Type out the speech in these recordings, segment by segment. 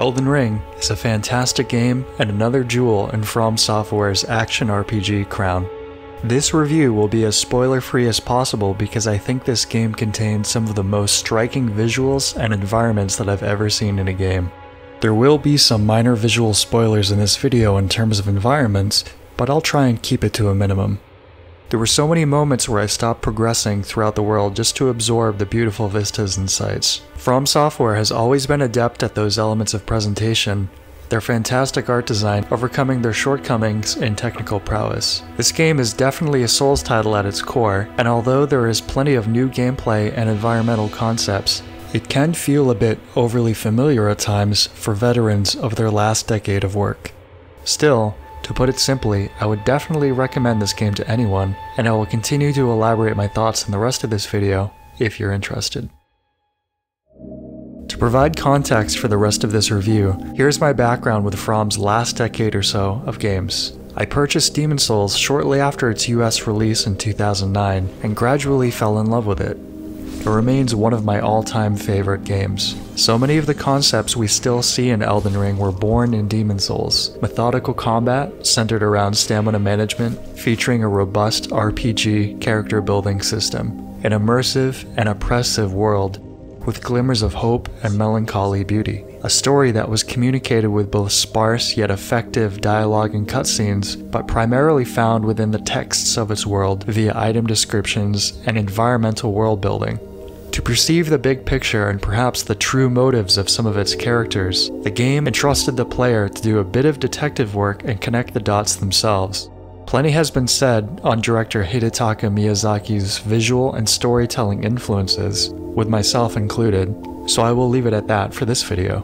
Elden Ring is a fantastic game and another jewel in From Software's action RPG crown. This review will be as spoiler free as possible because I think this game contains some of the most striking visuals and environments that I've ever seen in a game. There will be some minor visual spoilers in this video in terms of environments, but I'll try and keep it to a minimum. There were so many moments where I stopped progressing throughout the world just to absorb the beautiful vistas and sights. From Software has always been adept at those elements of presentation, their fantastic art design overcoming their shortcomings in technical prowess. This game is definitely a Souls title at its core, and although there is plenty of new gameplay and environmental concepts, it can feel a bit overly familiar at times for veterans of their last decade of work. Still, to put it simply, I would definitely recommend this game to anyone, and I will continue to elaborate my thoughts in the rest of this video if you're interested. To provide context for the rest of this review, here's my background with From's last decade or so of games. I purchased Demon Souls shortly after its US release in 2009 and gradually fell in love with it. It remains one of my all-time favorite games. So many of the concepts we still see in Elden Ring were born in Demon Souls. Methodical combat, centered around stamina management, featuring a robust RPG character building system. An immersive and oppressive world, with glimmers of hope and melancholy beauty. A story that was communicated with both sparse yet effective dialogue and cutscenes, but primarily found within the texts of its world via item descriptions and environmental world building. To perceive the big picture and perhaps the true motives of some of its characters, the game entrusted the player to do a bit of detective work and connect the dots themselves. Plenty has been said on director Hidetaka Miyazaki's visual and storytelling influences, with myself included, so I will leave it at that for this video.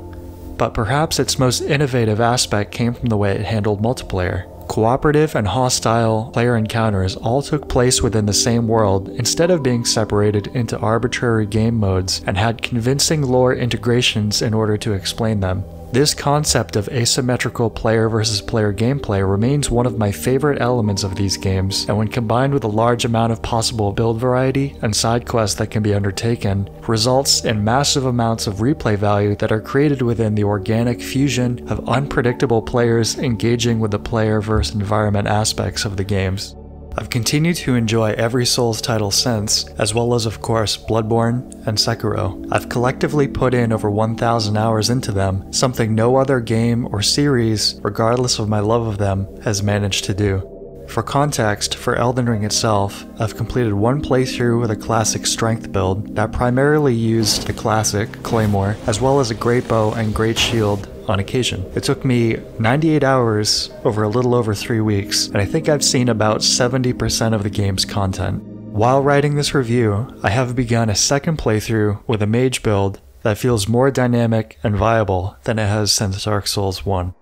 But perhaps its most innovative aspect came from the way it handled multiplayer. Cooperative and hostile player encounters all took place within the same world instead of being separated into arbitrary game modes and had convincing lore integrations in order to explain them. This concept of asymmetrical player versus player gameplay remains one of my favorite elements of these games, and when combined with a large amount of possible build variety and side quests that can be undertaken, results in massive amounts of replay value that are created within the organic fusion of unpredictable players engaging with the player versus environment aspects of the games. I've continued to enjoy every Souls title since, as well as of course Bloodborne and Sekiro. I've collectively put in over 1000 hours into them, something no other game or series, regardless of my love of them, has managed to do. For context, for Elden Ring itself, I've completed one playthrough with a classic strength build that primarily used the classic Claymore, as well as a great bow and great shield on occasion. It took me 98 hours over a little over three weeks, and I think I've seen about 70% of the game's content. While writing this review, I have begun a second playthrough with a mage build that feels more dynamic and viable than it has since Dark Souls 1.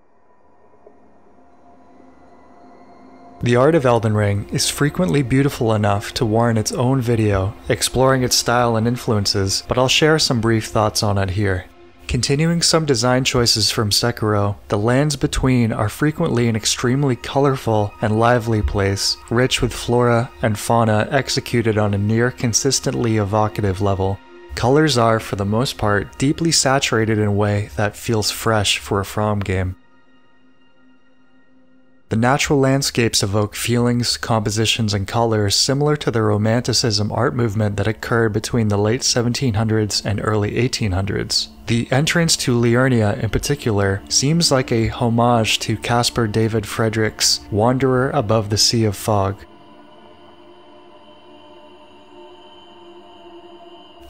The art of Elden Ring is frequently beautiful enough to warrant its own video, exploring its style and influences, but I'll share some brief thoughts on it here. Continuing some design choices from Sekiro, the lands between are frequently an extremely colorful and lively place, rich with flora and fauna executed on a near consistently evocative level. Colors are, for the most part, deeply saturated in a way that feels fresh for a From game. The natural landscapes evoke feelings, compositions, and colors similar to the Romanticism art movement that occurred between the late 1700s and early 1800s. The entrance to Liurnia in particular seems like a homage to Caspar David Friedrich's Wanderer Above the Sea of Fog.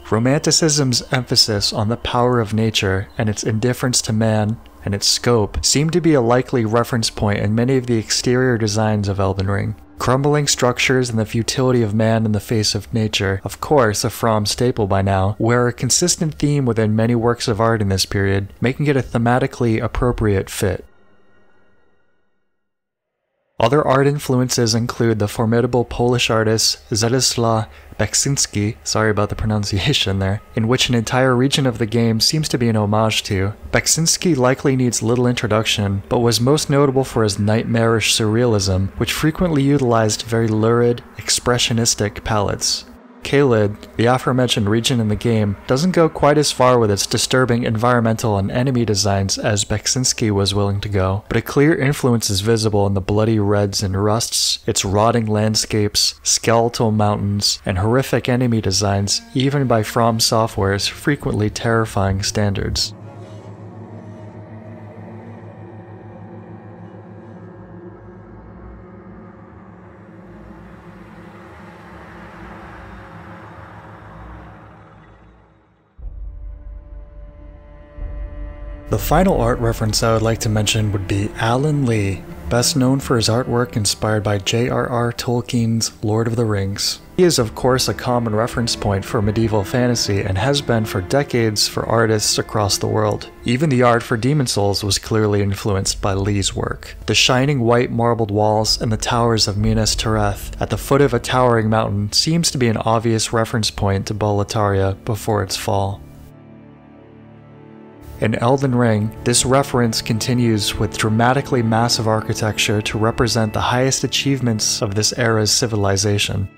Romanticism's emphasis on the power of nature and its indifference to man and its scope seem to be a likely reference point in many of the exterior designs of Elden Ring. Crumbling structures and the futility of man in the face of nature, of course a From staple by now, were a consistent theme within many works of art in this period, making it a thematically appropriate fit. Other art influences include the formidable Polish artist Zdzisław Beksinski, sorry about the pronunciation there, in which an entire region of the game seems to be an homage to. Beksinski likely needs little introduction, but was most notable for his nightmarish surrealism, which frequently utilized very lurid, expressionistic palettes. Caelid, the aforementioned region in the game, doesn't go quite as far with its disturbing environmental and enemy designs as Beksinski was willing to go, but a clear influence is visible in the bloody reds and rusts, its rotting landscapes, skeletal mountains, and horrific enemy designs even by From Software's frequently terrifying standards. The final art reference I would like to mention would be Alan Lee, best known for his artwork inspired by J.R.R. Tolkien's Lord of the Rings. He is, of course, a common reference point for medieval fantasy and has been for decades for artists across the world. Even the art for Demon Souls was clearly influenced by Lee's work. The shining white marbled walls and the towers of Minas Tirith at the foot of a towering mountain seems to be an obvious reference point to Boletaria before its fall. In Elden Ring, this reference continues with dramatically massive architecture to represent the highest achievements of this era's civilization.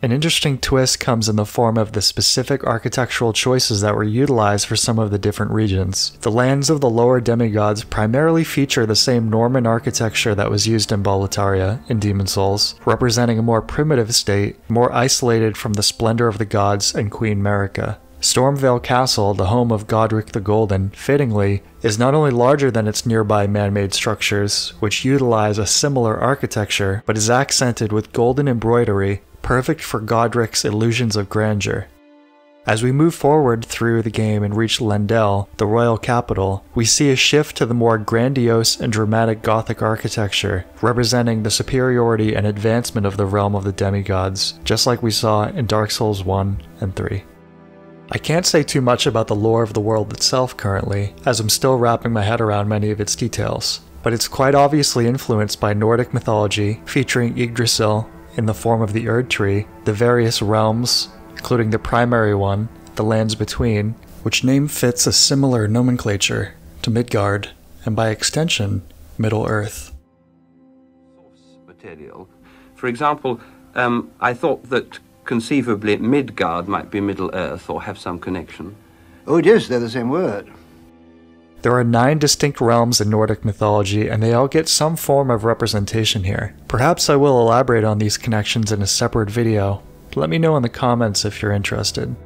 An interesting twist comes in the form of the specific architectural choices that were utilized for some of the different regions. The lands of the lower demigods primarily feature the same Norman architecture that was used in Boletaria in Demon Souls, representing a more primitive state, more isolated from the splendor of the gods and Queen Marika. Stormveil Castle, the home of Godrick the Golden, fittingly, is not only larger than its nearby man-made structures, which utilize a similar architecture, but is accented with golden embroidery, perfect for Godrick's illusions of grandeur. As we move forward through the game and reach Leyndell, the royal capital, we see a shift to the more grandiose and dramatic Gothic architecture, representing the superiority and advancement of the realm of the demigods, just like we saw in Dark Souls 1 and 3. I can't say too much about the lore of the world itself currently, as I'm still wrapping my head around many of its details, but it's quite obviously influenced by Nordic mythology, featuring Yggdrasil in the form of the Erdtree, the various realms, including the primary one, the lands between, which name fits a similar nomenclature to Midgard, and by extension, Middle Earth. Material. For example, um, I thought that conceivably Midgard might be Middle Earth or have some connection. Oh, it is. They're the same word. There are nine distinct realms in Nordic mythology, and they all get some form of representation here. Perhaps I will elaborate on these connections in a separate video. Let me know in the comments if you're interested.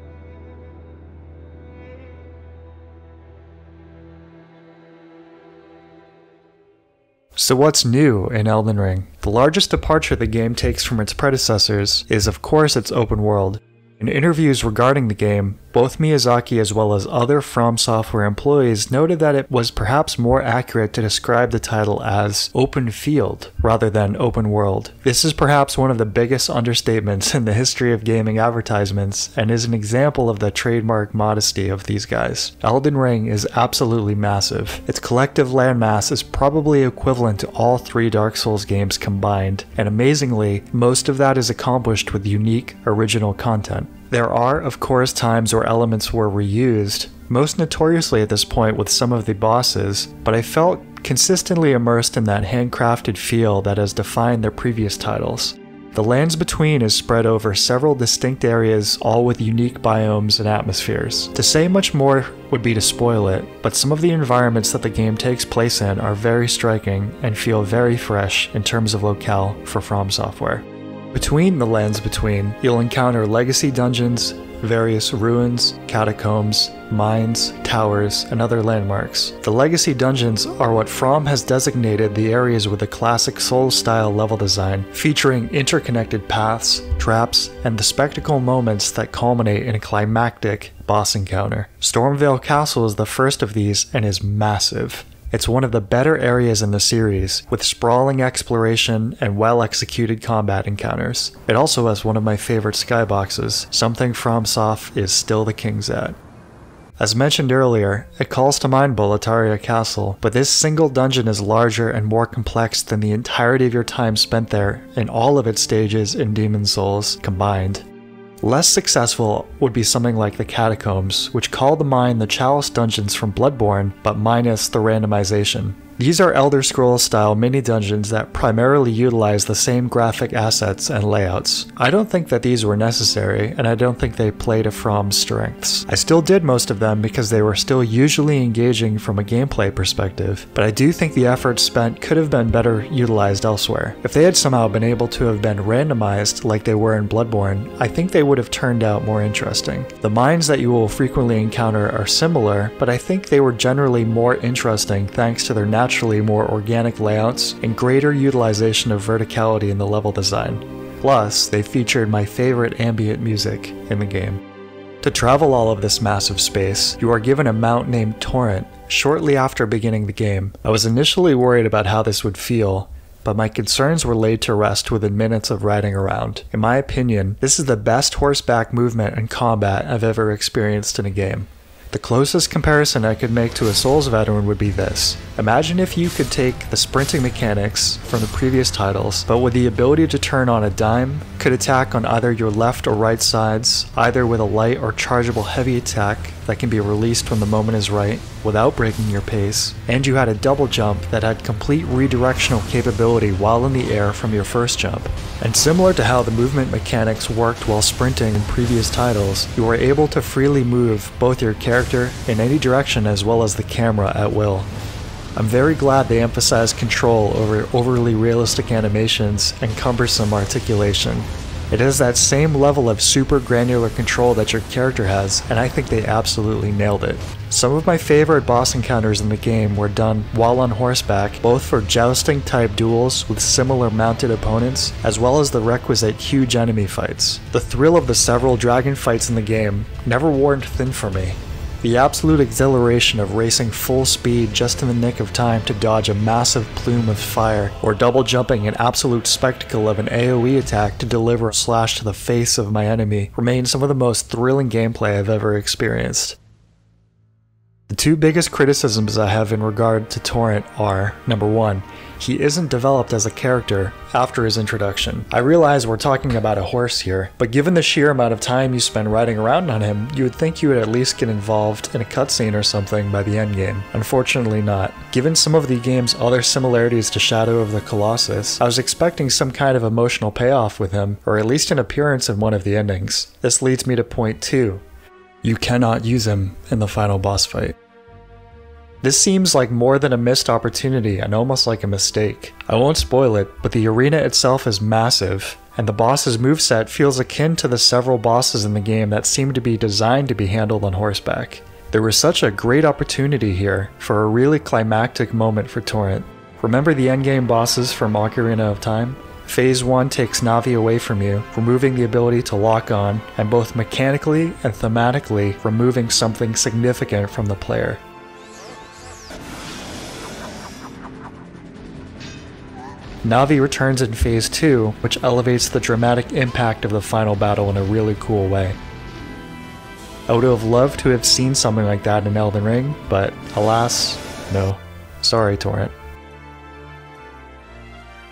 So what's new in Elden Ring? The largest departure the game takes from its predecessors is of course its open world. In interviews regarding the game, both Miyazaki as well as other From Software employees noted that it was perhaps more accurate to describe the title as open field rather than open world. This is perhaps one of the biggest understatements in the history of gaming advertisements and is an example of the trademark modesty of these guys. Elden Ring is absolutely massive. Its collective landmass is probably equivalent to all three Dark Souls games combined, and amazingly, most of that is accomplished with unique, original content. There are, of course, times where elements were reused, most notoriously at this point with some of the bosses, but I felt consistently immersed in that handcrafted feel that has defined their previous titles. The lands between is spread over several distinct areas, all with unique biomes and atmospheres. To say much more would be to spoil it, but some of the environments that the game takes place in are very striking and feel very fresh in terms of locale for From Software. Between the lands between, you'll encounter legacy dungeons, various ruins, catacombs, mines, towers, and other landmarks. The legacy dungeons are what From has designated the areas with a classic Souls-style level design, featuring interconnected paths, traps, and the spectacle moments that culminate in a climactic boss encounter. Stormveil Castle is the first of these and is massive. It's one of the better areas in the series, with sprawling exploration and well executed combat encounters. It also has one of my favorite skyboxes, something FromSoft is still the kings at. As mentioned earlier, it calls to mind Boletaria Castle, but this single dungeon is larger and more complex than the entirety of your time spent there in all of its stages in Demon Souls combined. Less successful would be something like the Catacombs, which call to mind the Chalice dungeons from Bloodborne, but minus the randomization. These are Elder Scrolls style mini dungeons that primarily utilize the same graphic assets and layouts. I don't think that these were necessary, and I don't think they play to From's strengths. I still did most of them because they were still usually engaging from a gameplay perspective, but I do think the effort spent could have been better utilized elsewhere. If they had somehow been able to have been randomized like they were in Bloodborne, I think they would have turned out more interesting. The mines that you will frequently encounter are similar, but I think they were generally more interesting thanks to their natural naturally more organic layouts and greater utilization of verticality in the level design. Plus, they featured my favorite ambient music in the game. To travel all of this massive space, you are given a mount named Torrent shortly after beginning the game. I was initially worried about how this would feel, but my concerns were laid to rest within minutes of riding around. In my opinion, this is the best horseback movement and combat I've ever experienced in a game. The closest comparison I could make to a Souls veteran would be this. Imagine if you could take the sprinting mechanics from the previous titles, but with the ability to turn on a dime, could attack on either your left or right sides, either with a light or chargeable heavy attack that can be released when the moment is right, without breaking your pace, and you had a double jump that had complete redirectional capability while in the air from your first jump. And similar to how the movement mechanics worked while sprinting in previous titles, you were able to freely move both your character in any direction as well as the camera at will. I'm very glad they emphasized control over overly realistic animations and cumbersome articulation. It has that same level of super granular control that your character has, and I think they absolutely nailed it. Some of my favorite boss encounters in the game were done while on horseback, both for jousting type duels with similar mounted opponents, as well as the requisite huge enemy fights. The thrill of the several dragon fights in the game never wore thin for me, the absolute exhilaration of racing full speed just in the nick of time to dodge a massive plume of fire, or double jumping an absolute spectacle of an AoE attack to deliver a slash to the face of my enemy, remain some of the most thrilling gameplay I've ever experienced. The two biggest criticisms I have in regard to Torrent are number one, he isn't developed as a character after his introduction. I realize we're talking about a horse here, but given the sheer amount of time you spend riding around on him, you would think you would at least get involved in a cutscene or something by the endgame. Unfortunately not. Given some of the game's other similarities to Shadow of the Colossus, I was expecting some kind of emotional payoff with him, or at least an appearance in one of the endings. This leads me to point 2. You cannot use him in the final boss fight. This seems like more than a missed opportunity and almost like a mistake. I won't spoil it, but the arena itself is massive, and the boss's moveset feels akin to the several bosses in the game that seem to be designed to be handled on horseback. There was such a great opportunity here for a really climactic moment for Torrent. Remember the endgame bosses from Ocarina of Time? Phase 1 takes Navi away from you, removing the ability to lock on, and both mechanically and thematically removing something significant from the player. Navi returns in Phase 2, which elevates the dramatic impact of the final battle in a really cool way. I would have loved to have seen something like that in Elden Ring, but alas, no. Sorry, Torrent.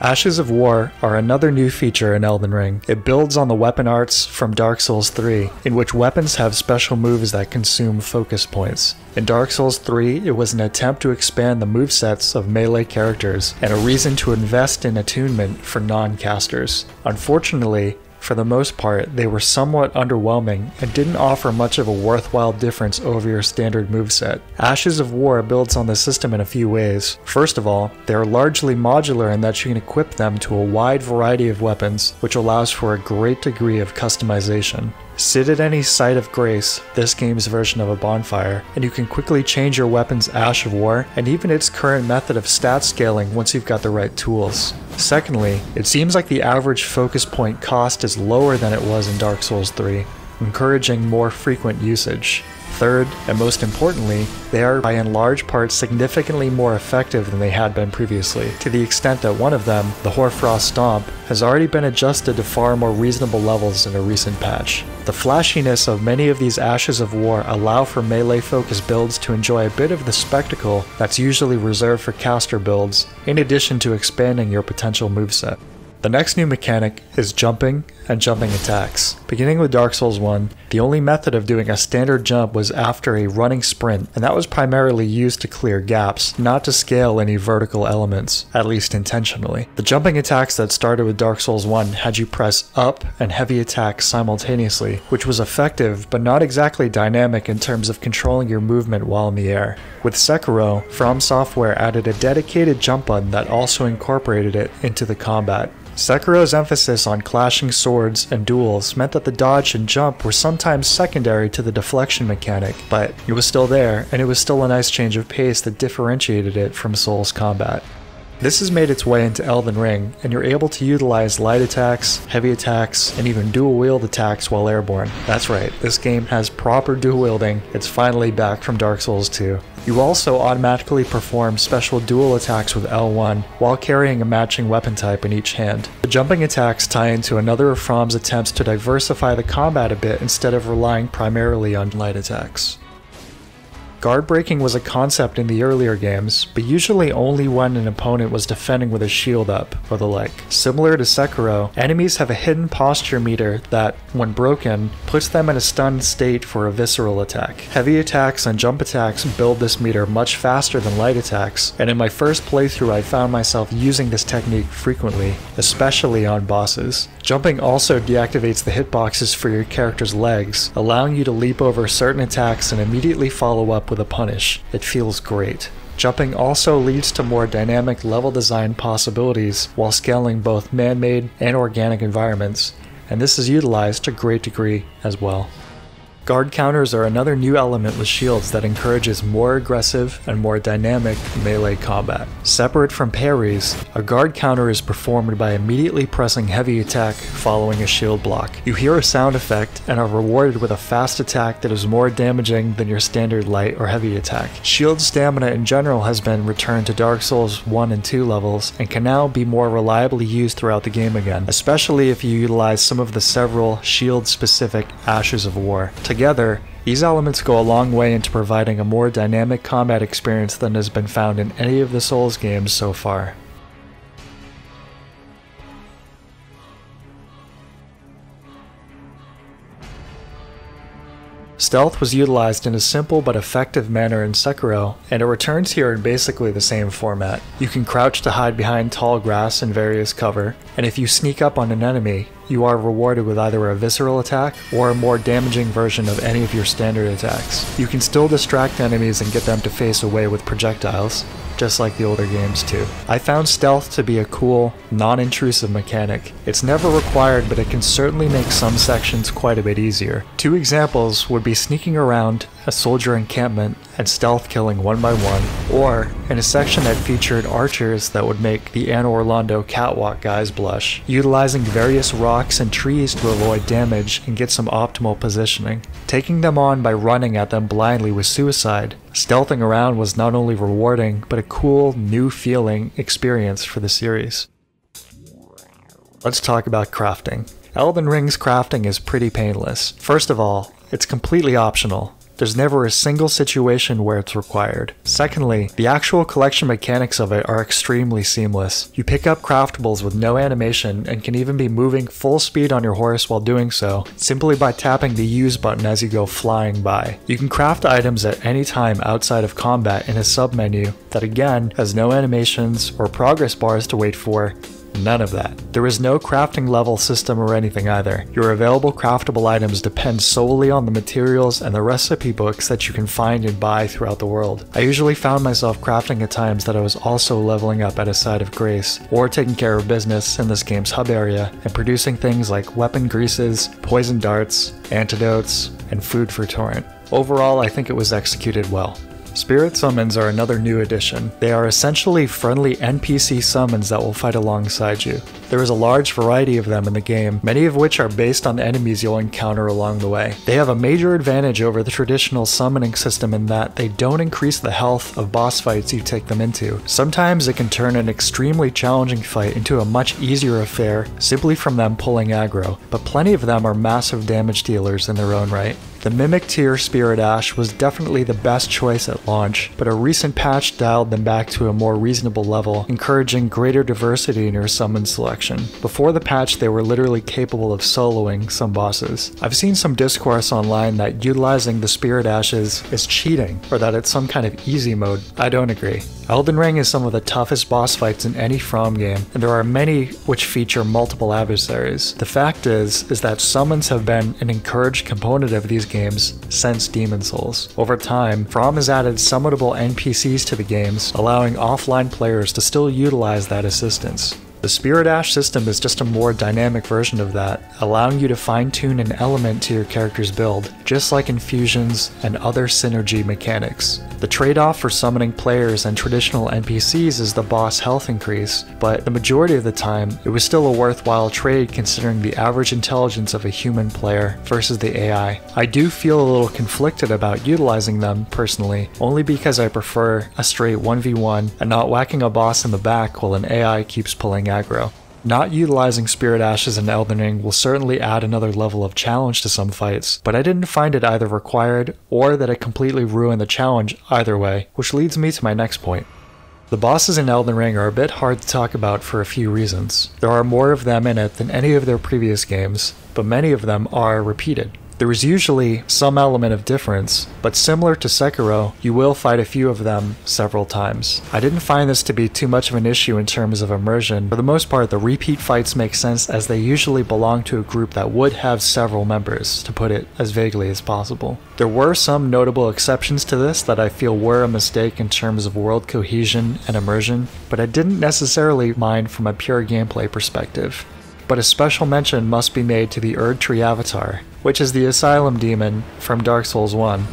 Ashes of War are another new feature in Elden Ring. It builds on the weapon arts from Dark Souls 3, in which weapons have special moves that consume focus points. In Dark Souls 3, it was an attempt to expand the movesets of melee characters and a reason to invest in attunement for non-casters. Unfortunately, for the most part, they were somewhat underwhelming and didn't offer much of a worthwhile difference over your standard moveset. Ashes of War builds on the system in a few ways. First of all, they are largely modular in that you can equip them to a wide variety of weapons, which allows for a great degree of customization. Sit at any site of grace, this game's version of a bonfire, and you can quickly change your weapon's Ash of War and even its current method of stat scaling once you've got the right tools. Secondly, it seems like the average focus point cost is lower than it was in Dark Souls 3, encouraging more frequent usage. Third, and most importantly, they are by and large part significantly more effective than they had been previously, to the extent that one of them, the Hoarfrost Stomp, has already been adjusted to far more reasonable levels in a recent patch. The flashiness of many of these Ashes of War allow for melee focused builds to enjoy a bit of the spectacle that's usually reserved for caster builds, in addition to expanding your potential moveset. The next new mechanic is jumping and jumping attacks. Beginning with Dark Souls 1, the only method of doing a standard jump was after a running sprint, and that was primarily used to clear gaps, not to scale any vertical elements, at least intentionally. The jumping attacks that started with Dark Souls 1 had you press up and heavy attacks simultaneously, which was effective but not exactly dynamic in terms of controlling your movement while in the air. With Sekiro, From Software added a dedicated jump button that also incorporated it into the combat. Sekiro's emphasis on clashing swords and duels meant that the dodge and jump were sometimes secondary to the deflection mechanic, but it was still there, and it was still a nice change of pace that differentiated it from Souls combat. This has made its way into Elden Ring, and you're able to utilize light attacks, heavy attacks, and even dual wield attacks while airborne. That's right, this game has proper dual wielding. It's finally back from Dark Souls 2. You also automatically perform special dual attacks with L1 while carrying a matching weapon type in each hand. The jumping attacks tie into another of From's attempts to diversify the combat a bit instead of relying primarily on light attacks. Guard breaking was a concept in the earlier games, but usually only when an opponent was defending with a shield up, or the like. Similar to Sekiro, enemies have a hidden posture meter that, when broken, puts them in a stunned state for a visceral attack. Heavy attacks and jump attacks build this meter much faster than light attacks, and in my first playthrough I found myself using this technique frequently, especially on bosses. Jumping also deactivates the hitboxes for your character's legs, allowing you to leap over certain attacks and immediately follow up with a punish. It feels great. Jumping also leads to more dynamic level design possibilities while scaling both man-made and organic environments, and this is utilized to great degree as well. Guard counters are another new element with shields that encourages more aggressive and more dynamic melee combat. Separate from parries, a guard counter is performed by immediately pressing heavy attack following a shield block. You hear a sound effect and are rewarded with a fast attack that is more damaging than your standard light or heavy attack. Shield stamina in general has been returned to Dark Souls 1 and 2 levels and can now be more reliably used throughout the game again, especially if you utilize some of the several shield specific Ashes of War. Together, these elements go a long way into providing a more dynamic combat experience than has been found in any of the Souls games so far. Stealth was utilized in a simple but effective manner in Sekiro, and it returns here in basically the same format. You can crouch to hide behind tall grass and various cover, and if you sneak up on an enemy, you are rewarded with either a visceral attack or a more damaging version of any of your standard attacks. You can still distract enemies and get them to face away with projectiles, just like the older games too. I found stealth to be a cool, non-intrusive mechanic. It's never required, but it can certainly make some sections quite a bit easier. Two examples would be sneaking around a soldier encampment and stealth killing one by one, or in a section that featured archers that would make the Anor Londo catwalk guys blush, utilizing various rocks and trees to avoid damage and get some optimal positioning. Taking them on by running at them blindly was suicide. Stealthing around was not only rewarding, but a cool, new feeling experience for the series. Let's talk about crafting. Elden Ring's crafting is pretty painless. First of all, it's completely optional. There's never a single situation where it's required. Secondly, the actual collection mechanics of it are extremely seamless. You pick up craftables with no animation and can even be moving full speed on your horse while doing so, simply by tapping the use button as you go flying by. You can craft items at any time outside of combat in a submenu that again has no animations or progress bars to wait for, None of that. There is no crafting level system or anything either. Your available craftable items depend solely on the materials and the recipe books that you can find and buy throughout the world. I usually found myself crafting at times that I was also leveling up at a site of grace, or taking care of business in this game's hub area, and producing things like weapon greases, poison darts, antidotes, and food for Torrent. Overall, I think it was executed well. Spirit summons are another new addition. They are essentially friendly NPC summons that will fight alongside you. There is a large variety of them in the game, many of which are based on enemies you'll encounter along the way. They have a major advantage over the traditional summoning system in that they don't increase the health of boss fights you take them into. Sometimes it can turn an extremely challenging fight into a much easier affair simply from them pulling aggro, but plenty of them are massive damage dealers in their own right. The Mimic Tear Spirit Ash was definitely the best choice at launch, but a recent patch dialed them back to a more reasonable level, encouraging greater diversity in your summon selection. Before the patch, they were literally capable of soloing some bosses. I've seen some discourse online that utilizing the Spirit Ashes is cheating, or that it's some kind of easy mode. I don't agree. Elden Ring is some of the toughest boss fights in any From game, and there are many which feature multiple adversaries. The fact is, is that summons have been an encouraged component of these games since Demon Souls. Over time, From has added summonable NPCs to the games, allowing offline players to still utilize that assistance. The Spirit Ash system is just a more dynamic version of that, allowing you to fine tune an element to your character's build, just like infusions and other synergy mechanics. The trade off for summoning players and traditional NPCs is the boss health increase, but the majority of the time, it was still a worthwhile trade considering the average intelligence of a human player versus the AI. I do feel a little conflicted about utilizing them personally, only because I prefer a straight 1v1 and not whacking a boss in the back while an AI keeps pulling aggro. Not utilizing Spirit Ashes in Elden Ring will certainly add another level of challenge to some fights, but I didn't find it either required or that it completely ruined the challenge either way, which leads me to my next point. The bosses in Elden Ring are a bit hard to talk about for a few reasons. There are more of them in it than any of their previous games, but many of them are repeated. There is usually some element of difference, but similar to Sekiro, you will fight a few of them several times. I didn't find this to be too much of an issue in terms of immersion. For the most part, the repeat fights make sense as they usually belong to a group that would have several members, to put it as vaguely as possible. There were some notable exceptions to this that I feel were a mistake in terms of world cohesion and immersion, but I didn't necessarily mind from a pure gameplay perspective but a special mention must be made to the Erdtree Avatar, which is the Asylum Demon from Dark Souls 1,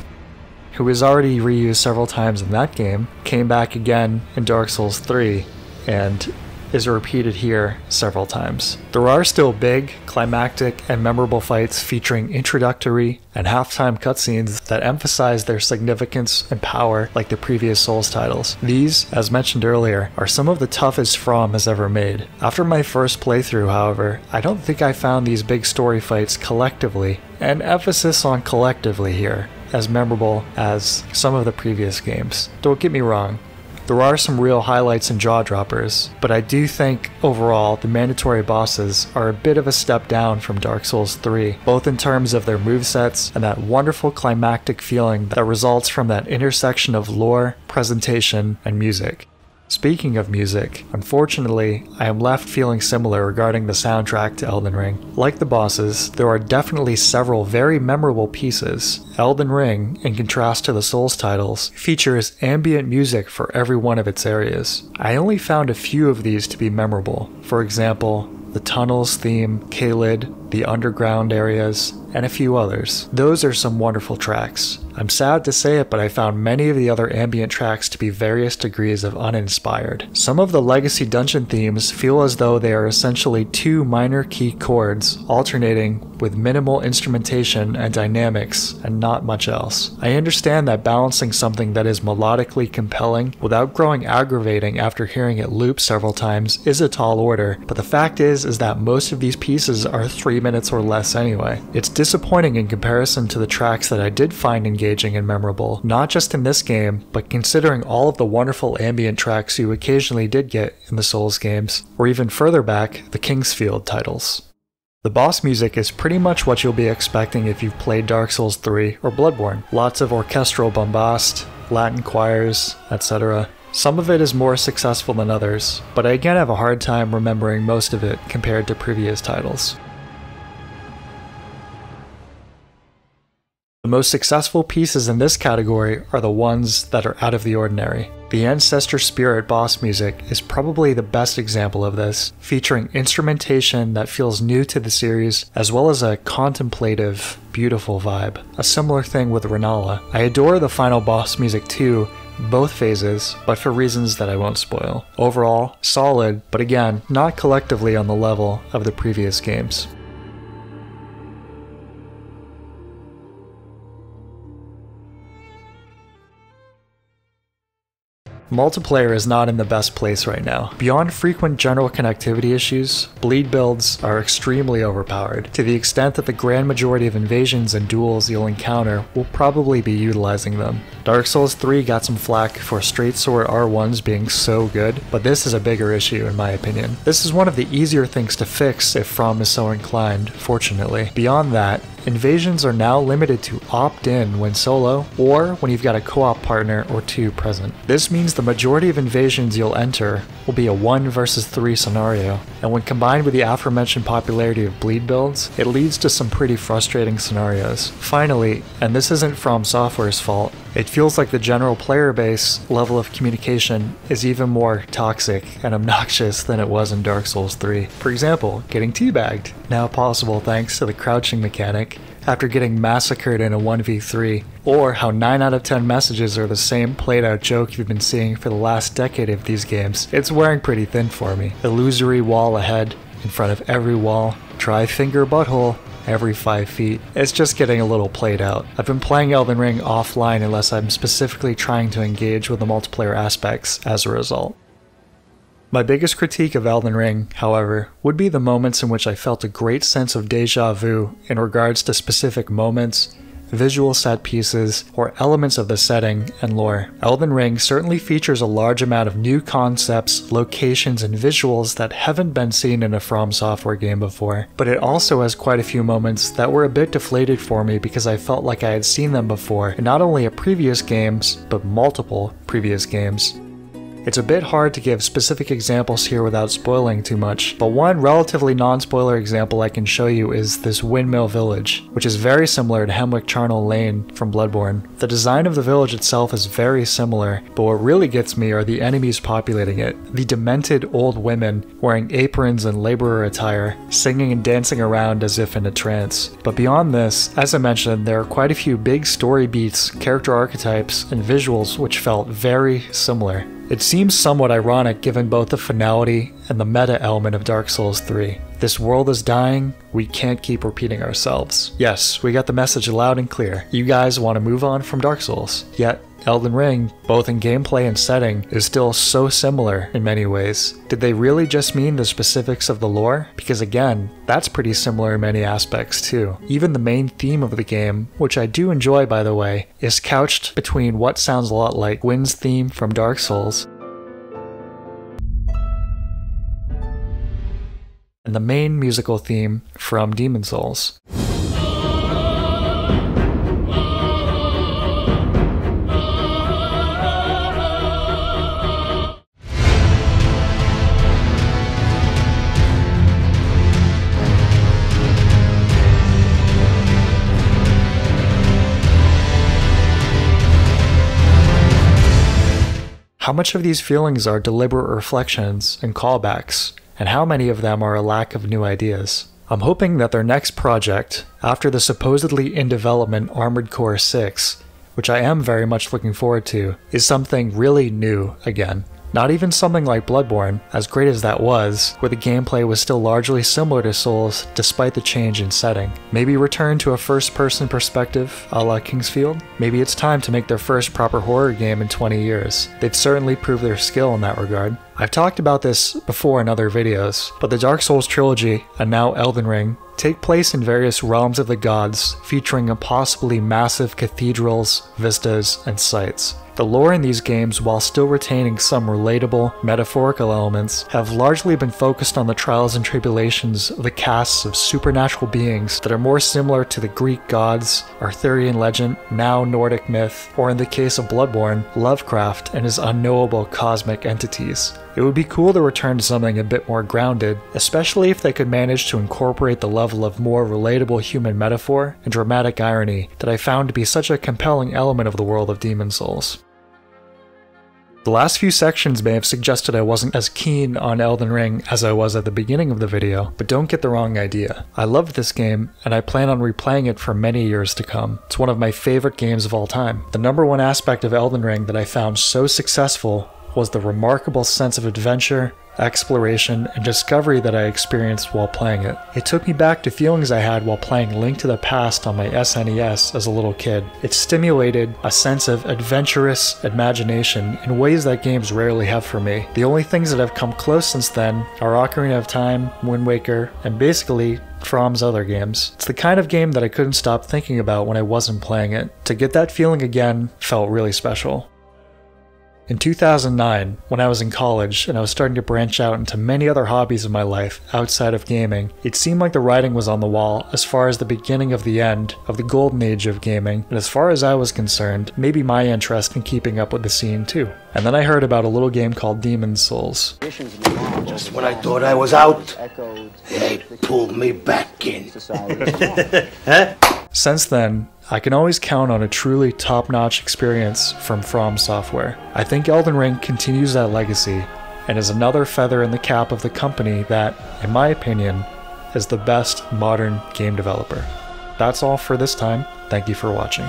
who was already reused several times in that game, came back again in Dark Souls 3, and is repeated here several times. There are still big, climactic, and memorable fights featuring introductory and halftime cutscenes that emphasize their significance and power like the previous Souls titles. These, as mentioned earlier, are some of the toughest From has ever made. After my first playthrough, however, I don't think I found these big story fights collectively, and emphasis on collectively here, as memorable as some of the previous games. Don't get me wrong, there are some real highlights and jaw droppers, but I do think overall the mandatory bosses are a bit of a step down from Dark Souls 3, both in terms of their movesets and that wonderful climactic feeling that results from that intersection of lore, presentation, and music. Speaking of music, unfortunately, I am left feeling similar regarding the soundtrack to Elden Ring. Like the bosses, there are definitely several very memorable pieces. Elden Ring, in contrast to the Souls titles, features ambient music for every one of its areas. I only found a few of these to be memorable. For example, the Tunnels theme, Caelid, the underground areas, and a few others. Those are some wonderful tracks. I'm sad to say it, but I found many of the other ambient tracks to be various degrees of uninspired. Some of the legacy dungeon themes feel as though they are essentially two minor key chords alternating with minimal instrumentation and dynamics and not much else. I understand that balancing something that is melodically compelling without growing aggravating after hearing it loop several times is a tall order, but the fact is is that most of these pieces are 3 minutes or less anyway. It's disappointing in comparison to the tracks that I did find engaging and memorable, not just in this game, but considering all of the wonderful ambient tracks you occasionally did get in the Souls games, or even further back, the King's Field titles. The boss music is pretty much what you'll be expecting if you've played Dark Souls 3 or Bloodborne. Lots of orchestral bombast, Latin choirs, etc. Some of it is more successful than others, but I again have a hard time remembering most of it compared to previous titles. The most successful pieces in this category are the ones that are out of the ordinary. The Ancestor Spirit boss music is probably the best example of this, featuring instrumentation that feels new to the series, as well as a contemplative, beautiful vibe. A similar thing with Renala. I adore the final boss music too, both phases, but for reasons that I won't spoil. Overall, solid, but again, not collectively on the level of the previous games. Multiplayer is not in the best place right now. Beyond frequent general connectivity issues, bleed builds are extremely overpowered, to the extent that the grand majority of invasions and duels you'll encounter will probably be utilizing them. Dark Souls 3 got some flack for straight sword R1s being so good, but this is a bigger issue in my opinion. This is one of the easier things to fix if From is so inclined, fortunately. Beyond that, Invasions are now limited to opt in when solo or when you've got a co op partner or two present. This means the majority of invasions you'll enter will be a 1 versus 3 scenario, and when combined with the aforementioned popularity of bleed builds, it leads to some pretty frustrating scenarios. Finally, and this isn't From Software's fault, it feels like the general player base level of communication is even more toxic and obnoxious than it was in Dark Souls 3. For example, getting teabagged, now possible thanks to the crouching mechanic after getting massacred in a 1v3, or how 9 out of 10 messages are the same played out joke you've been seeing for the last decade of these games. It's wearing pretty thin for me. Illusory wall ahead, in front of every wall, try finger butthole, every 5 feet. It's just getting a little played out. I've been playing Elden Ring offline unless I'm specifically trying to engage with the multiplayer aspects as a result. My biggest critique of Elden Ring, however, would be the moments in which I felt a great sense of deja vu in regards to specific moments, visual set pieces, or elements of the setting and lore. Elden Ring certainly features a large amount of new concepts, locations, and visuals that haven't been seen in a From Software game before, but it also has quite a few moments that were a bit deflated for me because I felt like I had seen them before in not only a previous games, but multiple previous games. It's a bit hard to give specific examples here without spoiling too much, but one relatively non-spoiler example I can show you is this Windmill Village, which is very similar to Hemwick Charnel Lane from Bloodborne. The design of the village itself is very similar, but what really gets me are the enemies populating it. The demented old women wearing aprons and laborer attire, singing and dancing around as if in a trance. But beyond this, as I mentioned, there are quite a few big story beats, character archetypes, and visuals which felt very similar. It seems somewhat ironic given both the finality and the meta element of Dark Souls 3. This world is dying, we can't keep repeating ourselves. Yes, we got the message loud and clear. You guys want to move on from Dark Souls. Yet, Elden Ring, both in gameplay and setting, is still so similar in many ways. Did they really just mean the specifics of the lore? Because again, that's pretty similar in many aspects too. Even the main theme of the game, which I do enjoy by the way, is couched between what sounds a lot like Gwyn's theme from Dark Souls and the main musical theme from Demon Souls. How much of these feelings are deliberate reflections and callbacks, and how many of them are a lack of new ideas? I'm hoping that their next project, after the supposedly in development Armored Core 6, which I am very much looking forward to, is something really new again. Not even something like Bloodborne, as great as that was, where the gameplay was still largely similar to Souls despite the change in setting. Maybe return to a first person perspective a la King's Field? Maybe it's time to make their first proper horror game in 20 years. They've certainly proved their skill in that regard. I've talked about this before in other videos, but the Dark Souls trilogy, and now Elden Ring, take place in various realms of the gods, featuring impossibly massive cathedrals, vistas, and sites. The lore in these games, while still retaining some relatable, metaphorical elements, have largely been focused on the trials and tribulations of the casts of supernatural beings that are more similar to the Greek gods, Arthurian legend, now Nordic myth, or in the case of Bloodborne, Lovecraft and his unknowable cosmic entities. It would be cool to return to something a bit more grounded, especially if they could manage to incorporate the level of more relatable human metaphor and dramatic irony that I found to be such a compelling element of the world of Demon Souls. The last few sections may have suggested I wasn't as keen on Elden Ring as I was at the beginning of the video, but don't get the wrong idea. I loved this game, and I plan on replaying it for many years to come. It's one of my favorite games of all time. The number one aspect of Elden Ring that I found so successful was the remarkable sense of adventure, exploration, and discovery that I experienced while playing it. It took me back to feelings I had while playing Link to the Past on my SNES as a little kid. It stimulated a sense of adventurous imagination in ways that games rarely have for me. The only things that have come close since then are Ocarina of Time, Wind Waker, and basically From's other games. It's the kind of game that I couldn't stop thinking about when I wasn't playing it. To get that feeling again felt really special. In 2009, when I was in college and I was starting to branch out into many other hobbies in my life outside of gaming, it seemed like the writing was on the wall as far as the beginning of the end of the golden age of gaming, and as far as I was concerned, maybe my interest in keeping up with the scene too. And then I heard about a little game called Demon Souls. Just when I thought I was out, they pulled me back in. Since then, I can always count on a truly top notch experience from From Software. I think Elden Ring continues that legacy and is another feather in the cap of the company that, in my opinion, is the best modern game developer. That's all for this time. Thank you for watching.